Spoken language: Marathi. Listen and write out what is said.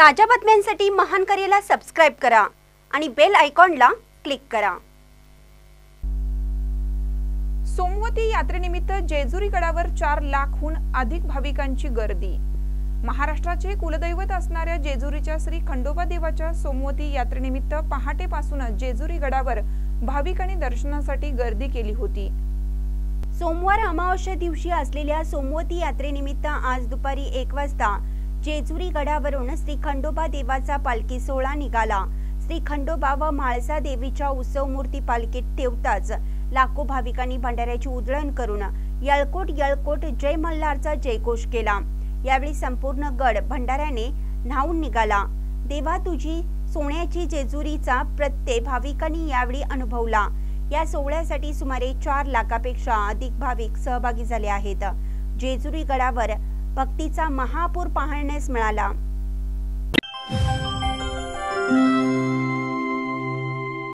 ताज्या बातम्यांसाठी महान करेला सबस्क्राईब करा आणि बेल आयकॉनला क्लिक करा. सोमवती यात्रेनिमित्त जेजुरी गडावर चार लाखहून अधिक भाविकांची गर्दी. महाराष्ट्राचे कुलदैवत असणाऱ्या जेजुरीच्या श्री खंडोबा देवाच्या सोमवती यात्रेनिमित्त पहाटेपासूनच जेजुरी गडावर भाविकांनी दर्शनासाठी गर्दी केली होती. सोमवार अमावस्या दिवशी असलेल्या सोमवती यात्रेनिमित्त आज दुपारी एक वाजता जेजुरी गडावरून श्री खंडोबा देवाचा पालखी सोहळा निघाला. श्री खंडोबा व म्हाळसा देवीच्या उत्सव मूर्ती पालखीत ठेवताच लाखो भाविकांनी भंडाऱ्याची उधळण करून यळकोट यळकोट जय मल्हारचा जयघोष केला. यावेळी संपूर्ण गड भंडाऱ्याने न्हावून निघाला. देवा तुझी सोन्याची जेजुरीचा प्रत्यय भाविकांनी यावेळी अनुभवला. या सोहळ्यासाठी सुमारे चार लाखापेक्षा अधिक भाविक सहभागी झाले आहेत. जेजुरी गडावर भक्तीचा महापूर पाहण्यास मिळाला.